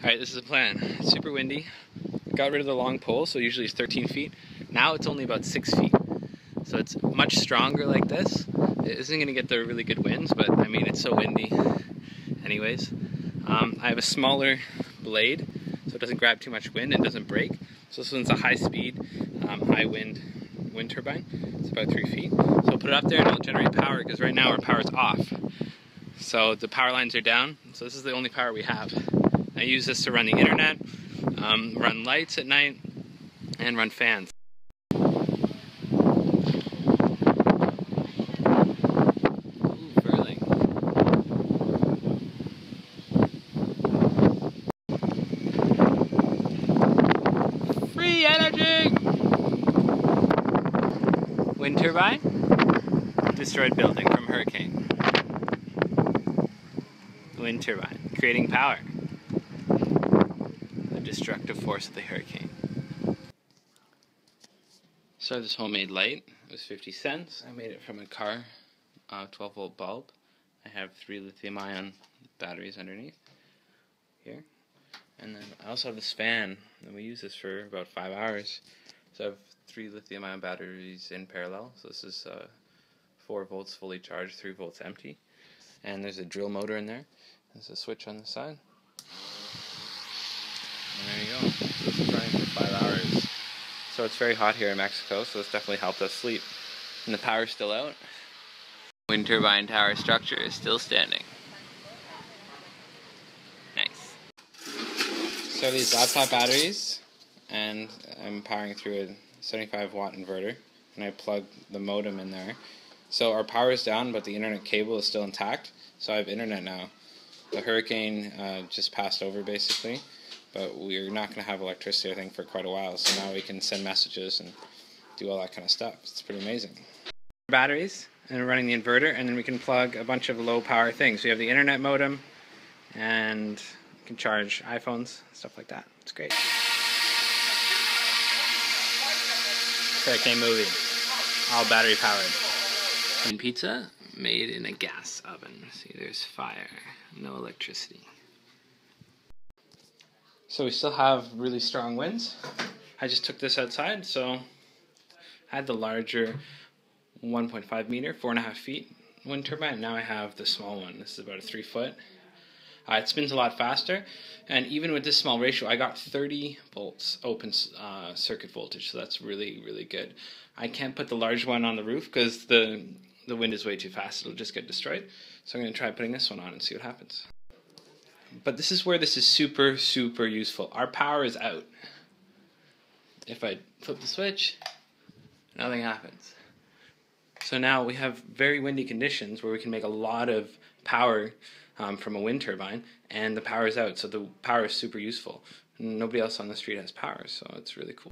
Alright, this is the plan. It's super windy. Got rid of the long pole, so usually it's 13 feet. Now it's only about 6 feet. So it's much stronger like this. It isn't going to get the really good winds, but I mean, it's so windy anyways. Um, I have a smaller blade, so it doesn't grab too much wind and doesn't break. So this one's a high speed, um, high wind wind turbine. It's about 3 feet. So I'll put it up there and it'll generate power, because right now our power's off. So the power lines are down, so this is the only power we have. I use this to run the internet, um, run lights at night, and run fans. Free energy! Wind turbine, destroyed building from hurricane. Wind turbine, creating power destructive force of the hurricane. So this homemade light it was 50 cents. I made it from a car, uh, 12 volt bulb. I have three lithium ion batteries underneath here. And then I also have this fan, and we use this for about five hours. So I have three lithium ion batteries in parallel. So this is uh, 4 volts fully charged, 3 volts empty. And there's a drill motor in there. There's a switch on the side. There you go. So this is running for five hours. So it's very hot here in Mexico, so it's definitely helped us sleep. And the power's still out. Wind turbine tower structure is still standing. Nice. So these laptop batteries, and I'm powering through a 75 watt inverter, and I plug the modem in there. So our power is down, but the internet cable is still intact, so I have internet now. The hurricane uh, just passed over basically, but we're not going to have electricity, I think, for quite a while. So now we can send messages and do all that kind of stuff. It's pretty amazing. Batteries, and running the inverter, and then we can plug a bunch of low power things. We have the internet modem, and you can charge iPhones, stuff like that. It's great. Hurricane movie, all battery powered. And pizza made in a gas oven. See, there's fire, no electricity. So we still have really strong winds. I just took this outside, so I had the larger 1.5 meter, four and a half feet wind turbine. Now I have the small one. This is about a three foot. Uh, it spins a lot faster, and even with this small ratio, I got 30 volts open uh, circuit voltage, so that's really, really good. I can't put the large one on the roof because the the wind is way too fast; it'll just get destroyed. So I'm going to try putting this one on and see what happens. But this is where this is super, super useful. Our power is out. If I flip the switch, nothing happens. So now we have very windy conditions where we can make a lot of power um, from a wind turbine, and the power is out, so the power is super useful. Nobody else on the street has power, so it's really cool.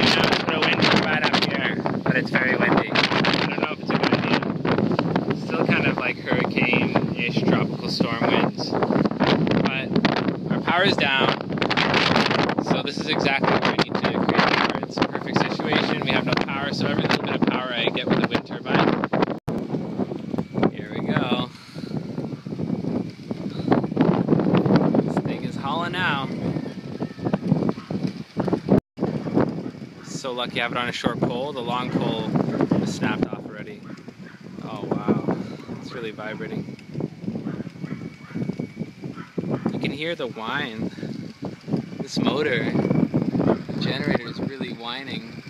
Now put a wind turbine up here, but it's very windy. I don't know if it's a good idea. Still kind of like hurricane-ish tropical storm winds power is down. So this is exactly where we need to create power. It's a perfect situation. We have no power, so every little bit of power I get with the wind turbine. Here we go. This thing is hauling now. So lucky I have it on a short pole. The long pole snapped off already. Oh wow, it's really vibrating can hear the whine. This motor generator is really whining.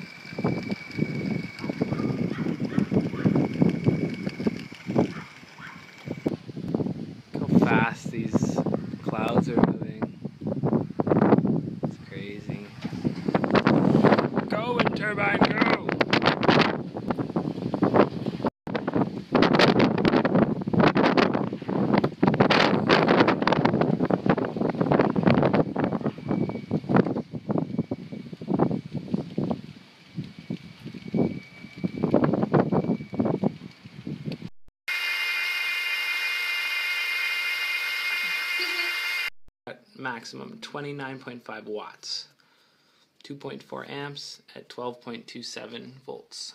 Look how fast these clouds are moving. It's crazy. Go wind turbine, go! Maximum 29.5 watts, 2.4 amps at 12.27 volts.